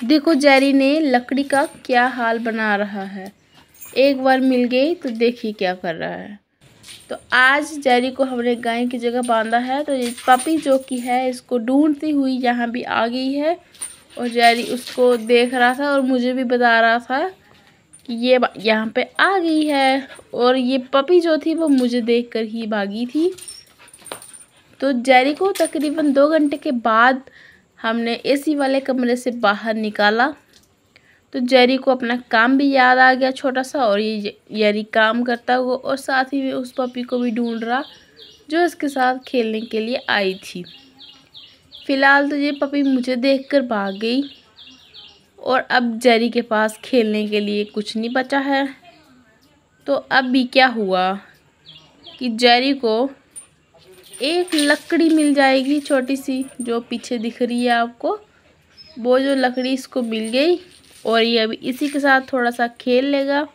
देखो जैरी ने लकड़ी का क्या हाल बना रहा है। एक बार मिल गई तो देखिए क्या कर रहा है। तो आज जैरी को हमने गाय की जगह बांधा है तो ये पपी जो कि है, इसको ढूंढती हुई यहाँ भी आ गई है और जैरी उसको देख रहा था और मुझे भी बता रहा था कि ये यहाँ पे आ गई है और ये पपी जो थी वो मुझे देखकर ही भागी थी। तो जैरी को तकरीबन दो घंटे के बाद हमने एसी वाले कमरे से बाहर निकाला। तो जेरी को अपना काम भी याद आ गया छोटा सा और ये जेरी काम करता हुआ और साथ ही में उस पपी को भी ढूंढ रहा, जो इसके साथ खेलने के लिए आई थी। फ़िलहाल तो ये पपी मुझे देखकर भाग गई और अब जेरी के पास खेलने के लिए कुछ नहीं बचा है। तो अब भी क्या हुआ कि जेरी को एक लकड़ी मिल जाएगी छोटी सी, जो पीछे दिख रही है आपको। वो जो लकड़ी इसको मिल गई, और ये अभी इसी के साथ थोड़ा सा खेल लेगा।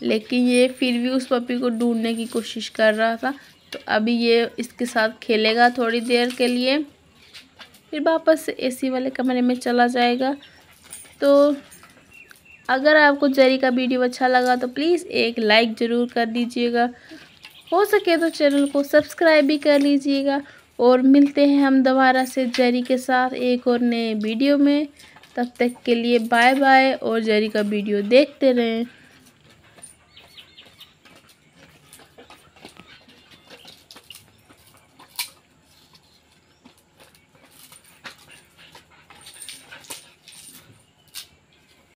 लेकिन ये फिर भी उस पपी को ढूँढने की कोशिश कर रहा था। तो अभी ये इसके साथ खेलेगा थोड़ी देर के लिए। फिर वापस एसी वाले कमरे में चला जाएगा। तो अगर आपको जरी का वीडियो अच्छा लगा तो प्लीज़ एक लाइक ज़रूर कर दीजिएगा। हो सके तो चैनल को सब्सक्राइब भी कर लीजिएगा और मिलते हैं हम दोबारा से जरी के साथ एक और नए वीडियो में। तब तक के लिए बाय बाय और जरी का वीडियो देखते रहें।